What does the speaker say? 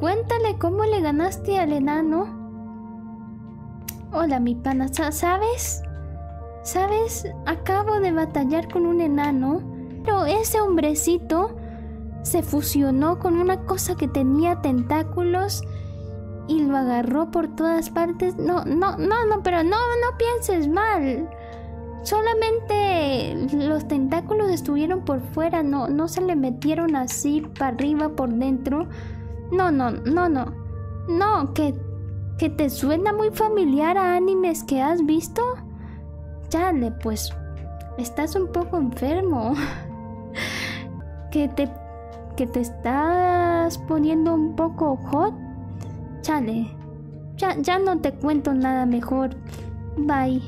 Cuéntale cómo le ganaste al enano. Hola, mi pana, ¿sabes? ¿Sabes? Acabo de batallar con un enano, pero ese hombrecito se fusionó con una cosa que tenía tentáculos y lo agarró por todas partes. No, no, no, no, pero no, no pienses mal. Solamente los tentáculos estuvieron por fuera, no, no se le metieron así para arriba, por dentro. No, no, no, no. No, que, que te suena muy familiar a animes que has visto. Chale, pues estás un poco enfermo. que te que te estás poniendo un poco hot. Chale. Ya, ya no te cuento nada mejor. Bye.